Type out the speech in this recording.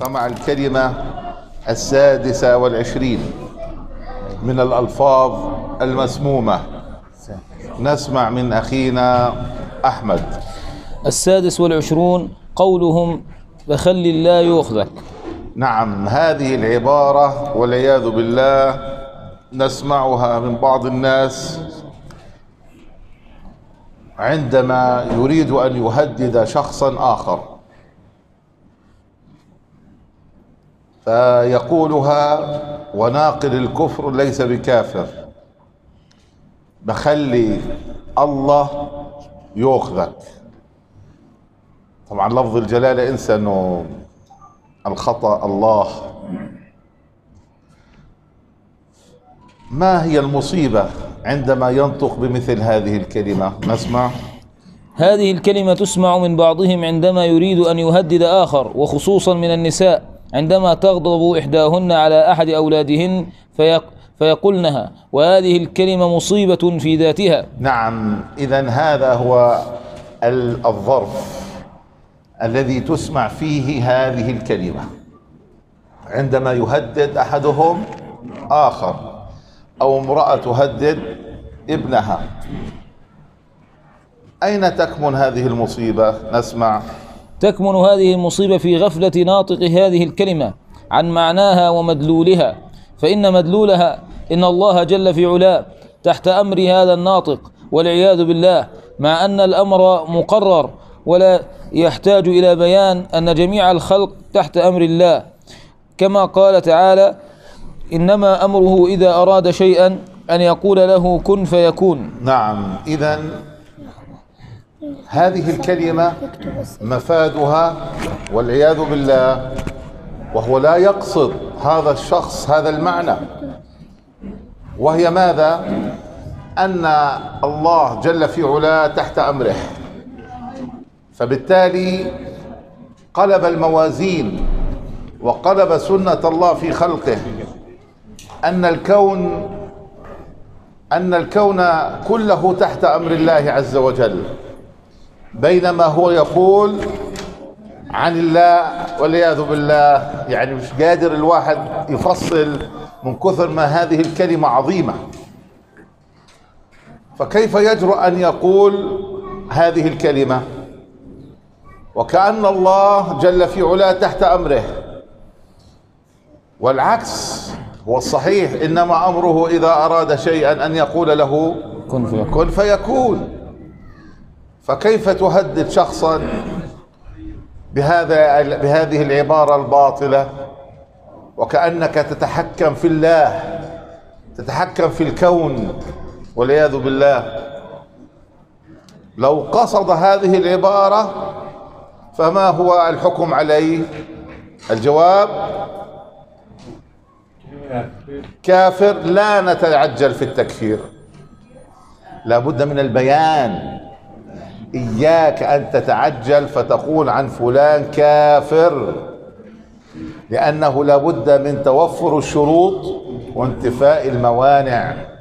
فمع الكلمة السادسة والعشرين من الألفاظ المسمومة. نسمع من أخينا أحمد. السادس والعشرون قولهم فخل الله يؤخذك نعم هذه العبارة والعياذ بالله نسمعها من بعض الناس عندما يريد أن يهدد شخصا آخر. فيقولها وناقل الكفر ليس بكافر. بخلي الله يؤخذك طبعا لفظ الجلالة انسى انه الخطأ الله. ما هي المصيبة عندما ينطق بمثل هذه الكلمة؟ نسمع. هذه الكلمة تسمع من بعضهم عندما يريد أن يهدد آخر وخصوصا من النساء. عندما تغضب إحداهن على أحد أولادهن فيق فيقولنها وهذه الكلمة مصيبة في ذاتها. نعم إذا هذا هو ال- الظرف الذي تسمع فيه هذه الكلمة. عندما يهدد أحدهم آخر أو امرأة تهدد ابنها. أين تكمن هذه المصيبة؟ نسمع. تكمن هذه المصيبة في غفلة ناطق هذه الكلمة عن معناها ومدلولها. فإن مدلولها إن الله جل في علاه تحت أمر هذا الناطق والعياذ بالله مع أن الأمر مقرر ولا يحتاج إلى بيان أن جميع الخلق تحت أمر الله. كما قال تعالى إنما أمره إذا أراد شيئا أن يقول له كن فيكون. نعم إذا هذه الكلمة مفادها والعياذ بالله وهو لا يقصد هذا الشخص هذا المعنى. وهي ماذا؟ أن الله جل في علاه تحت أمره. فبالتالي قلب الموازين وقلب سنة الله في خلقه أن الكون أن الكون كله تحت أمر الله عز وجل. بينما هو يقول عن الله والعياذ بالله. يعني مش قادر الواحد يفصل من كثر ما هذه الكلمة عظيمة. فكيف يجرؤ أن يقول هذه الكلمة؟ وكأن الله جل في علاه تحت أمره. والعكس هو الصحيح إنما أمره إذا أراد شيئا أن يقول له كن فيكون. كن فيكون. فكيف تهدد شخصا بهذا بهذه العبارة الباطلة؟ وكأنك تتحكم في الله تتحكم في الكون والعياذ بالله. لو قصد هذه العبارة فما هو الحكم عليه؟ الجواب كافر لا نتعجل في التكفير. لابد من البيان. إياك أن تتعجل فتقول عن فلان كافر لأنه لابد من توفر الشروط وانتفاء الموانع.